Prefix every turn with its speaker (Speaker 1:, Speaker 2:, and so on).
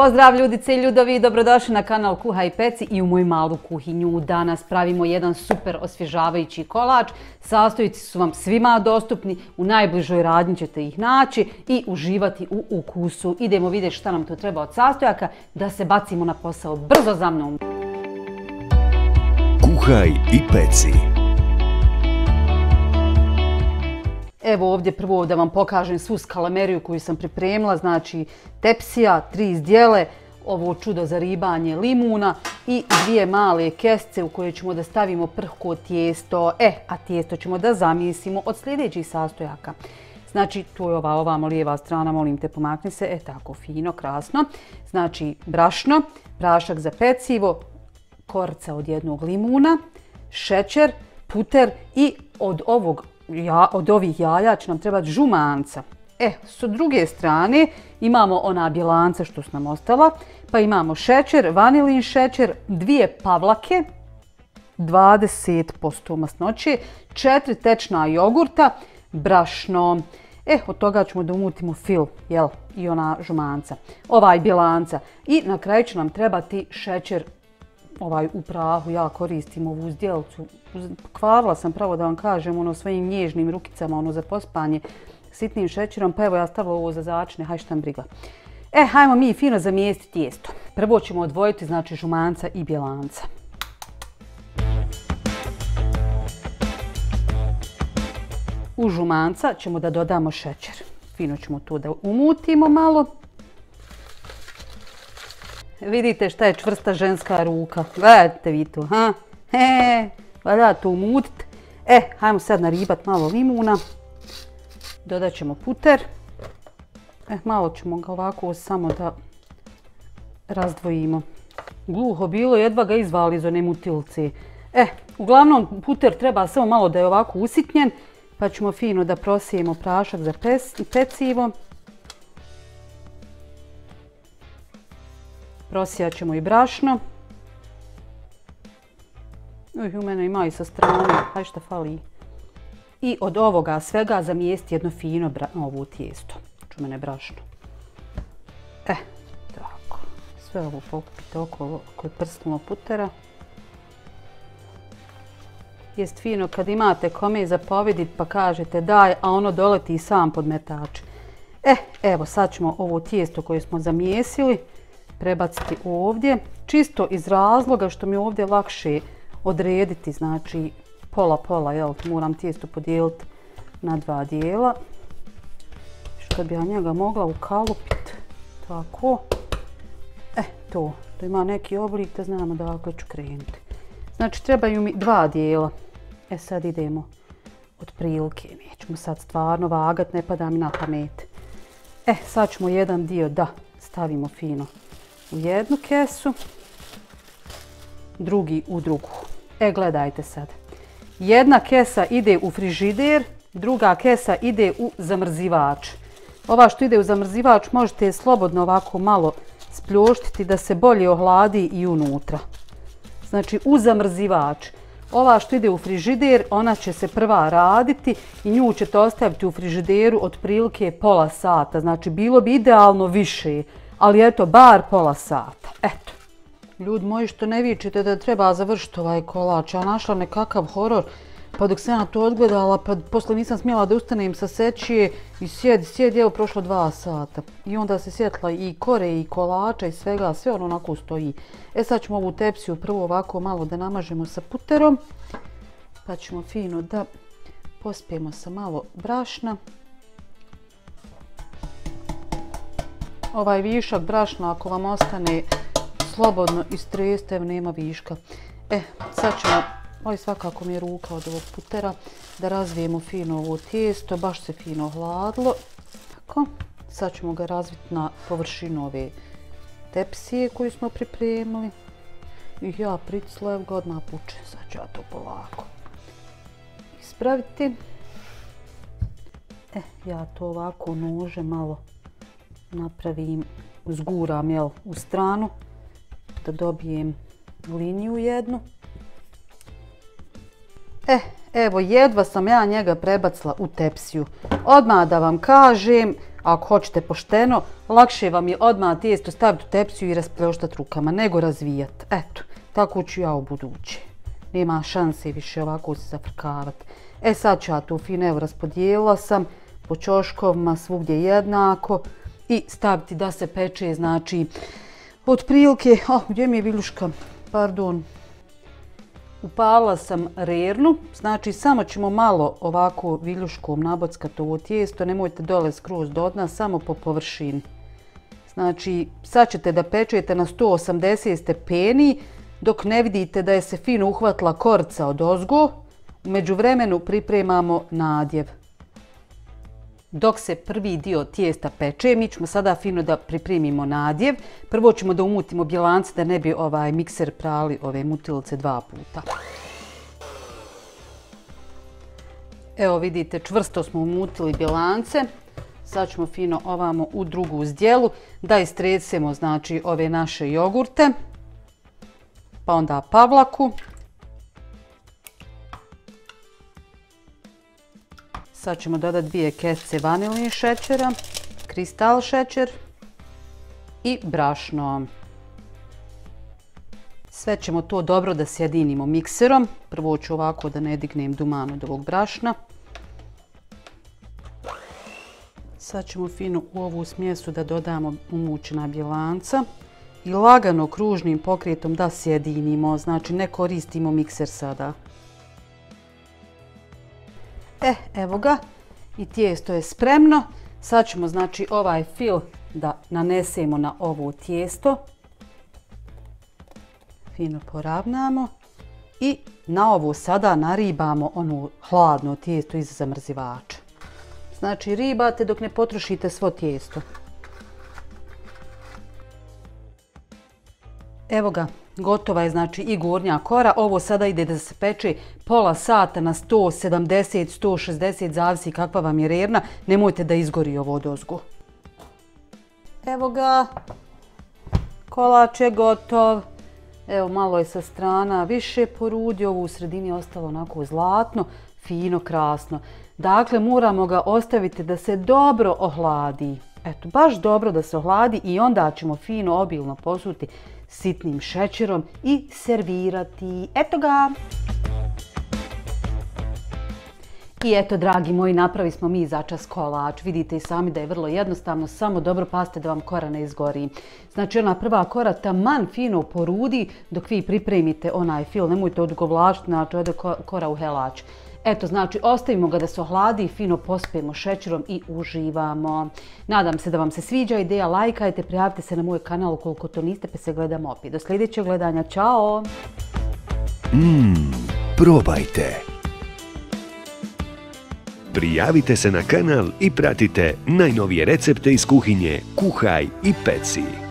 Speaker 1: Pozdrav ljudice i ljudovi, dobrodošli na kanal Kuha i Peci i u moju malu kuhinju. Danas pravimo jedan super osvježavajući kolač. Sastojci su vam svima dostupni, u najbližoj radnji ćete ih naći i uživati u ukusu. Idemo vidjeti šta nam to treba od sastojaka da se bacimo na posao brzo za mnom.
Speaker 2: Kuhaj i Peci.
Speaker 1: Evo ovdje prvo da vam pokažem svu skalameriju koju sam pripremila, znači tepsija, tri izdjele, ovo čudo za ribanje limuna i dvije male kesce u koje ćemo da stavimo prhko tijesto. E, a tijesto ćemo da zamijesimo od sljedećih sastojaka. Znači, tu je ova ovamo lijeva strana, molim te pomakni se, e tako fino, krasno. Znači, brašno, prašak za pecivo, korca od jednog limuna, šećer, puter i od ovog ja, od ovih jaja će nam trebati žumanca. E, s druge strane imamo ona bilanca što su nam ostala, pa imamo šećer, vanilin šećer, dvije pavlake, 20% masnoće, četiri tečna jogurta, brašno. E, od toga ćemo da umutimo fil, jel, i ona žumanca. Ovaj bilanca. I na kraju će nam trebati šećer ovaj u prahu, ja koristim ovu uzdjelcu. Kvarila sam pravo da vam kažem ono svojim nježnim rukicama ono za pospanje sitnim šećerom, pa evo ja stavila ovo za začne, haj šta briga. E, hajmo mi fino zamijestiti tijesto. Prvo ćemo odvojiti znači žumanca i bjelanca. U žumanca ćemo da dodamo šećer. Fino ćemo to da umutimo malo. Vidite šta je čvrsta ženska ruka. Gledajte vi to, ha? He, valja to umutit. E, hajmo sad naribat malo limuna. Dodat ćemo puter. E, malo ćemo ga ovako samo da razdvojimo. Gluho bilo, jedva ga izvali iz one mutilce. E, uglavnom puter treba samo malo da je ovako usitnjen. Pa ćemo fino da prosijemo prašak za pecivo. Prosijat ćemo i brašno. Uj, u mene ima i sa strane, aj šta fali. I od ovoga svega zamijesti jedno fino ovu tijesto. Ču mene brašno. E, tako. Sve ovo pokupite okolo kod prstimo putera. Jest fino kad imate kome zapovedit pa kažete daj, a ono doleti i sam pod metač. E, evo sad ćemo ovo tijesto koje smo zamijesili prebaciti ovdje. Čisto iz razloga što mi ovdje lakše odrediti, znači pola pola, jel, moram tijesto podijeliti na dva dijela. Što bi ja njega mogla ukalupiti, tako. E, to, da ima neki oblik da znamo dakle ću krenuti. Znači trebaju mi dva dijela. E sad idemo od prilike, nećemo sad stvarno vagat, ne pada mi na pamet. E, sad ćemo jedan dio da stavimo fino u jednu kesu, drugi u drugu. E, gledajte sad. Jedna kesa ide u frižider, druga kesa ide u zamrzivač. Ova što ide u zamrzivač možete slobodno ovako malo spljoštiti da se bolje ohladi i unutra. Znači u zamrzivač. Ova što ide u frižider, ona će se prva raditi i nju ćete ostaviti u frižideru otprilike pola sata. Znači bilo bi idealno više ali eto, bar pola sata. Eto. Ljudi moji što ne vičite da treba završiti ovaj kolač, ja našla nekakav horor, pa dok se ja to odgledala, pa posle nisam smjela da ustanem sa sečije i sjedi, sjedi, evo prošlo dva sata. I onda se sjetla i kore i kolača i svega, sve ono onako stoji. E sad ćemo ovu tepsiju prvo ovako malo da namažemo sa puterom, pa ćemo fino da pospijemo sa malo brašna. Ovaj višak brašna ako vam ostane slobodno istreste, nema viška. E, sad ćemo, ali svakako mi je ruka od ovog putera, da razvijemo fino ovo tijesto, baš se fino hladlo. Tako, sad ćemo ga razviti na površinu ove tepsije koju smo pripremili. I ja pricla, evo ga odmah puče, sad ću ja to polako ispraviti. E, ja to ovako nože malo napravim, zguram jel, u stranu da dobijem liniju jednu. E, evo jedva sam ja njega prebacila u tepsiju. Odmah da vam kažem, ako hoćete pošteno, lakše vam je odmah tijesto staviti u tepsiju i raspljoštati rukama, nego razvijati. Eto, tako ću ja u budući. Nema šanse više ovako se zafrkavati. E sad ću ja tu fino, evo raspodijela sam po čoškovima svugdje jednako i staviti da se peče, znači, od prilike, oh, gdje mi je viljuška, pardon, upala sam rernu, znači samo ćemo malo ovako viljuškom nabockati ovo tijesto, nemojte dole skroz do dna, samo po površini. Znači, sad ćete da pečete na 180 stepeni, dok ne vidite da je se fino uhvatila korca od ozgo, umeđu vremenu pripremamo nadjev. Dok se prvi dio tijesta peče, mi ćemo sada fino da pripremimo nadjev. Prvo ćemo da umutimo bjelance da ne bi ovaj mikser prali ove mutilice dva puta. Evo vidite, čvrsto smo umutili bjelance. Sad ćemo fino ovamo u drugu zdjelu da istresemo znači, ove naše jogurte. Pa onda pavlaku. Sad ćemo dodati dvije kesice vanilije šećera, kristal šećer i brašno. Sve ćemo to dobro da sjedinimo mikserom. Prvo ću ovako da ne dignem duman od ovog brašna. Sad ćemo fino u ovu smjesu da dodamo umućena bjelanca i lagano kružnim pokretom da sjedinimo, znači ne koristimo mikser sada. E, evo ga. I tijesto je spremno. Sad ćemo znači ovaj fil da nanesemo na ovo tijesto. Fino poravnamo. I na ovo sada naribamo ono hladno tijesto iz zamrzivača. Znači ribate dok ne potrošite svo tijesto. Evo ga, Gotova je znači i gornja kora. Ovo sada ide da se peče pola sata na 170, 160, zavisi kakva vam je rerna. Nemojte da izgori ovo dozgu. Evo ga, kolač je gotov. Evo malo je sa strana više porudio, ovo u sredini je ostalo onako zlatno, fino, krasno. Dakle, moramo ga ostaviti da se dobro ohladi. Eto, baš dobro da se ohladi i onda ćemo fino, obilno posuti sitnim šećerom i servirati. Eto ga! I eto, dragi moji, napravi smo mi začas kolač. Vidite i sami da je vrlo jednostavno, samo dobro paste da vam kora ne izgori. Znači, ona prva kora taman fino porudi dok vi pripremite onaj fil. Nemojte odgovlačiti, znači, ode kora u helač. Eto, znači, ostavimo ga da se ohladi, fino pospijemo šećerom i uživamo. Nadam se da vam se sviđa ideja, lajkajte, prijavite se na moj kanal ukoliko to niste, pa se gledamo opet. Do sljedećeg gledanja, čao!
Speaker 2: Mmm, probajte! Prijavite se na kanal i pratite najnovije recepte iz kuhinje Kuhaj i Peci.